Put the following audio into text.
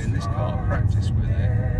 in this car, practice with it.